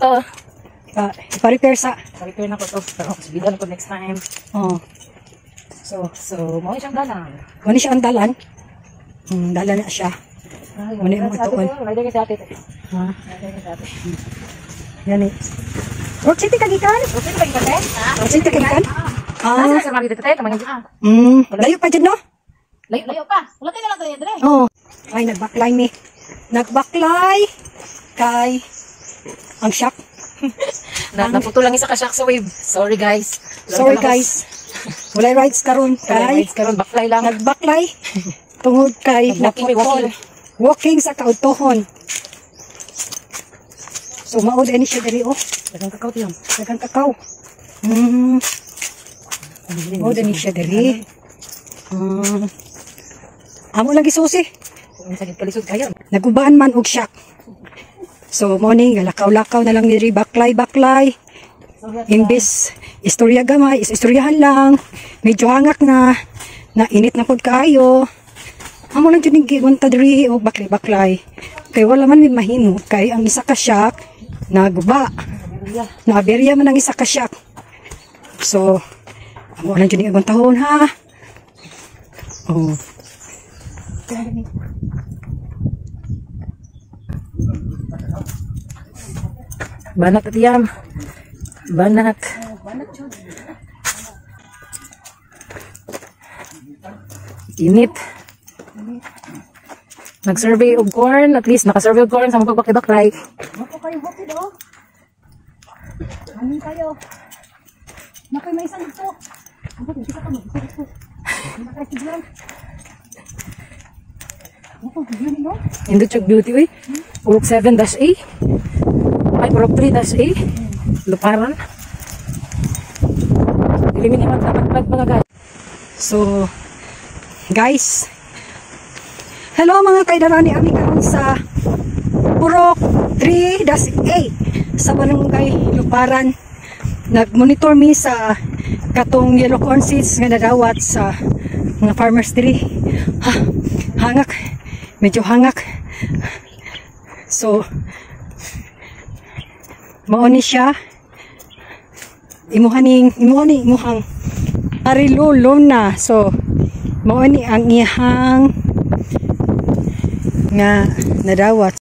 to. Pa, ipa-repair sa. Repair na ko to. Pero subidan ko next time. Oh. So, so, mo siyang dalang. Muna siya ang dalan. Hmm, dalan na siya. Muna yung mga tuon. Lagay ka dati. Ha? Lagay ka dati. Yan eh. Rock City kagikan? Okay, ba yung kate? Rock City kagikan? Ah. Nasa sa mga naman yung Hmm. Layo pa dyan, no? Layo, layo pa. Wala tayo na lang tayo, Dre. Oh. Ay, nagbaklay mi. Nagbaklay. Kay. Ang shock. Na, naputo lang isa ka shock sa wave. Sorry guys. Sorry guys. Walay rides karon Kay, kay karon baklay lang. nagbaklay tungod kay naputol. Walking sa kautohon. So maud ani siya diri oh. Dagang kakao tiyam. Dagang kakao. Hmm. Maud ani siya diri. Hmm. Amo lagi susi. Kung sakit kalisod kaya. Nagubaan man og shock. So morning galakaw-lakaw na lang diri baklay baklay. Imbis istorya gamay, is istoryahan lang. Medyo hangak na na init na pud kaayo. Amo lang jud gigunta diri og baklay baklay. Kay wala man min mahimo kay ang isa ka shock naguba. Naaberya man ang isa ka shock. So amo lang jud ning guntahon ha. Oh. Banak ka tiyam. Banak. Init. Nag-survey of corn. At least naka-survey of corn sa mga pagpakibaklay. Ako kayo bukid oh. Amin kayo. Nakay may isang ito. Ako isa ka mo, isa ito. Nakay siglan. Ako siglan no? Induchog Beauty Way. Urok 7-A. Ay, Urok 3-A. Luparan. Ilimin naman dapat mga guys. So, guys, hello mga kaidarani ami karon sa Purok 3-A sa Barangay Luparan. Nag-monitor mi sa katong yellow corn seeds nga nadawat sa mga farmers diri. Ha, hangak. Medyo hangak. So, mao ni siya imuhaning imuhani imuhang arilulom na. So mao ni ang ihang nga nadawat